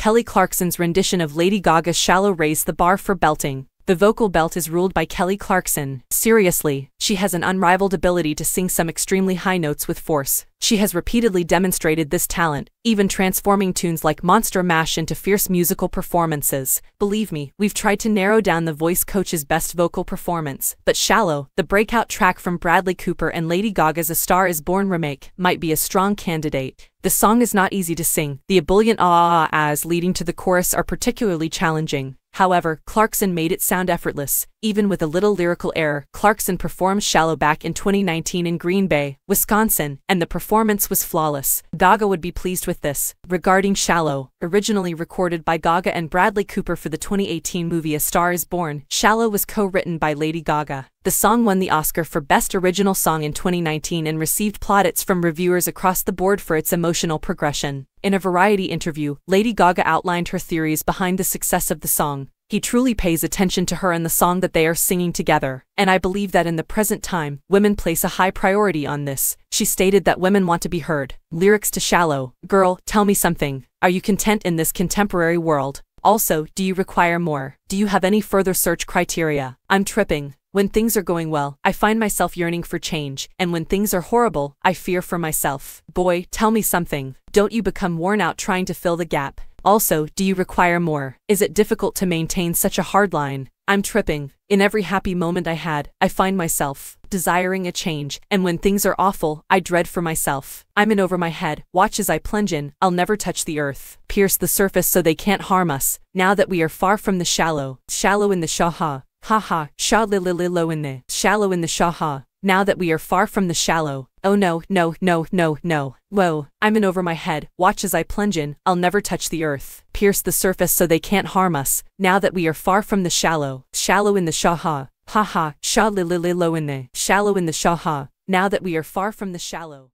Kelly Clarkson's rendition of Lady Gaga's Shallow raised the bar for belting. The vocal belt is ruled by Kelly Clarkson. Seriously, she has an unrivaled ability to sing some extremely high notes with force. She has repeatedly demonstrated this talent, even transforming tunes like Monster Mash into fierce musical performances. Believe me, we've tried to narrow down the voice coach's best vocal performance, but Shallow, the breakout track from Bradley Cooper and Lady Gaga's A Star is Born remake, might be a strong candidate. The song is not easy to sing. The ebullient ah ah ahs leading to the chorus are particularly challenging. However, Clarkson made it sound effortless. Even with a little lyrical error, Clarkson performed Shallow back in 2019 in Green Bay, Wisconsin, and the performance was flawless. Gaga would be pleased with this. Regarding Shallow, originally recorded by Gaga and Bradley Cooper for the 2018 movie A Star is Born, Shallow was co-written by Lady Gaga. The song won the Oscar for Best Original Song in 2019 and received plaudits from reviewers across the board for its emotional progression. In a Variety interview, Lady Gaga outlined her theories behind the success of the song. He truly pays attention to her and the song that they are singing together, and I believe that in the present time, women place a high priority on this. She stated that women want to be heard. Lyrics to Shallow, Girl, tell me something. Are you content in this contemporary world? Also, do you require more? Do you have any further search criteria? I'm tripping. When things are going well, I find myself yearning for change, and when things are horrible, I fear for myself. Boy, tell me something. Don't you become worn out trying to fill the gap? Also, do you require more? Is it difficult to maintain such a hard line? I'm tripping. In every happy moment I had, I find myself desiring a change, and when things are awful, I dread for myself. I'm in over my head. Watch as I plunge in. I'll never touch the earth. Pierce the surface so they can't harm us. Now that we are far from the shallow, shallow in the shaha, Haha, sha li li li lo in the shallow in the shaha. Now that we are far from the shallow. Oh no, no, no, no, no. Whoa, I'm in over my head. Watch as I plunge in. I'll never touch the earth. Pierce the surface so they can't harm us. Now that we are far from the shallow. Shallow in the shaha. Haha, sha li li li lo in the shallow in the shaha. Now that we are far from the shallow.